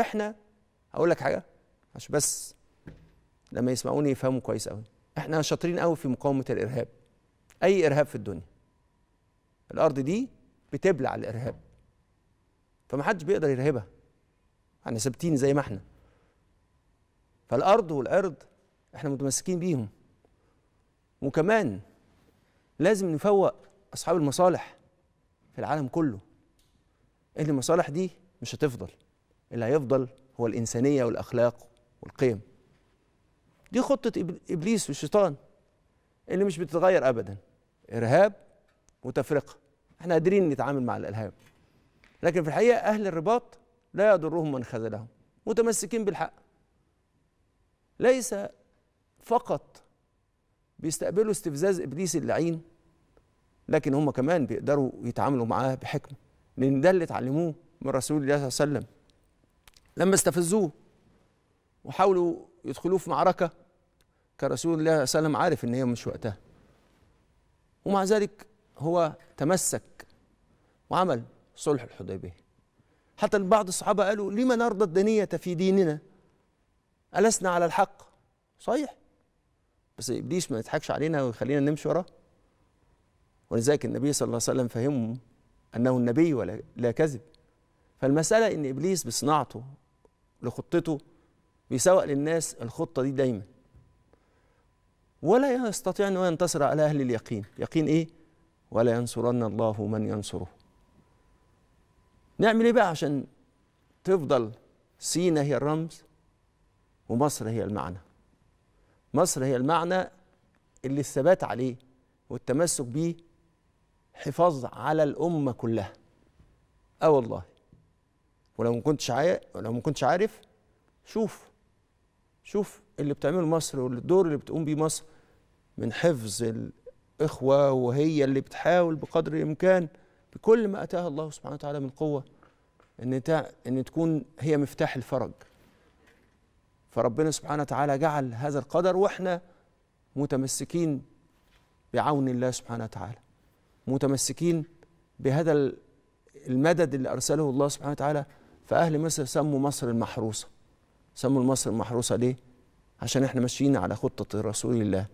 إحنا هقول لك حاجة عشان بس لما يسمعوني يفهموا كويس قوي إحنا شاطرين قوي في مقاومة الإرهاب. أي إرهاب في الدنيا. الأرض دي بتبلع الإرهاب. فمحدش بيقدر يرهبها. إحنا ثابتين زي ما إحنا. فالأرض والعرض إحنا متمسكين بيهم. وكمان لازم نفوق أصحاب المصالح في العالم كله. إن المصالح دي مش هتفضل. اللي هيفضل هو الإنسانية والأخلاق والقيم. دي خطة إب- إبليس والشيطان اللي مش بتتغير ابدا. إرهاب وتفرقه إحنا قادرين نتعامل مع الإرهاب. لكن في الحقيقة أهل الرباط لا يضرهم من خذلهم. متمسكين بالحق. ليس فقط بيستقبلوا استفزاز إبليس اللعين لكن هم كمان بيقدروا يتعاملوا معاه بحكمة. لأن ده اللي اتعلموه من رسول الله صلى الله عليه وسلم. لما استفزوه وحاولوا يدخلوه في معركة كان رسول الله صلى الله عليه وسلم عارف إن هي مش وقتها. ومع ذلك هو تمسك وعمل صلح الحديبية. حتى بعض الصحابة قالوا لما نرضى الدنيه في ديننا؟ ألسنا على الحق؟ صحيح. بس إبليس ما يضحكش علينا ويخلينا نمشي وراه. ولذلك النبي صلى الله عليه وسلم فهمهم أنه النبي ولا لا كذب. فالمسألة إن إبليس بصناعته لخطته بيسوق للناس الخطة دي دايما. ولا يستطيع انه ينتصر على أهل اليقين. يقين إيه؟ ولا ينصرن الله من ينصره. نعمل إيه بقى عشان تفضل سينا هي الرمز ومصر هي المعنى؟ مصر هي المعنى اللي الثبات عليه والتمسك بيه حفاظ على الأمة كلها. أه والله. ولو ما كنتش عارف ولو ما كنتش عارف شوف شوف اللي بتعمله مصر والدور اللي بتقوم بيه مصر من حفظ الإخوة وهي اللي بتحاول بقدر الإمكان بكل ما أتاها الله سبحانه وتعالى من قوة إن تع... إن تكون هي مفتاح الفرج. فربنا سبحانه وتعالى جعل هذا القدر وإحنا متمسكين بعون الله سبحانه وتعالى. متمسكين بهذا المدد اللي أرسله الله سبحانه وتعالى فأهل مصر سموا مصر المحروسة. سموا مصر المحروسة ليه؟ عشان إحنا ماشيين على خطة رسول الله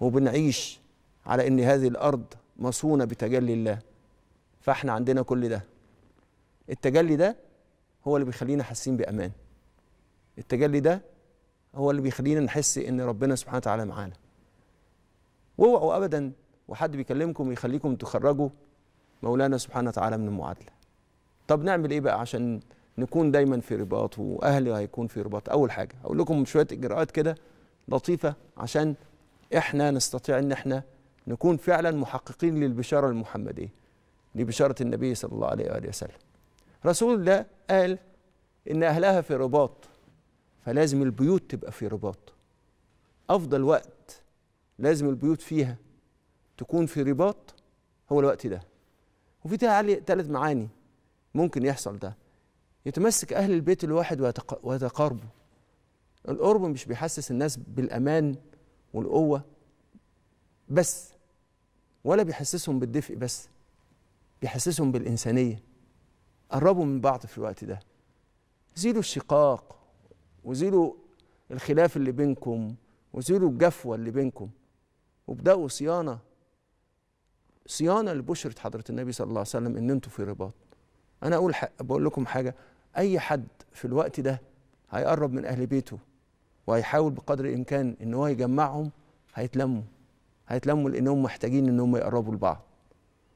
وبنعيش على إن هذه الأرض مصونة بتجلي الله. فإحنا عندنا كل ده. التجلي ده هو اللي بيخلينا حاسين بأمان. التجلي ده هو اللي بيخلينا نحس إن ربنا سبحانه وتعالى معانا. واوعوا ابدا وحد بيكلمكم يخليكم تخرجوا مولانا سبحانه وتعالى من المعادلة. طب نعمل إيه بقى عشان نكون دايما في رباط وأهلي هيكون في رباط؟ أول حاجة أقول لكم شوية إجراءات كده لطيفة عشان إحنا نستطيع إن إحنا نكون فعلا محققين للبشارة المحمدية لبشارة النبي صلى الله عليه وآله وسلم. رسول الله قال إن أهلها في رباط فلازم البيوت تبقى في رباط. أفضل وقت لازم البيوت فيها تكون في رباط هو الوقت ده. وفي ثلاث معاني ممكن يحصل ده. يتمسك أهل البيت الواحد ويتقاربوا القرب مش بيحسس الناس بالأمان والقوة بس ولا بيحسسهم بالدفء بس بيحسسهم بالإنسانية. قربوا من بعض في الوقت ده. زيلوا الشقاق وزيلوا الخلاف اللي بينكم وزيلوا الجفوة اللي بينكم وابدأوا صيانة صيانة لبشرة حضرة النبي صلى الله عليه وسلم إن أنتوا في رباط. أنا أقول حق بقول لكم حاجة أي حد في الوقت ده هيقرب من أهل بيته وهيحاول بقدر الإمكان إن هو يجمعهم هيتلموا هيتلموا لأنهم محتاجين إن هم يقربوا لبعض.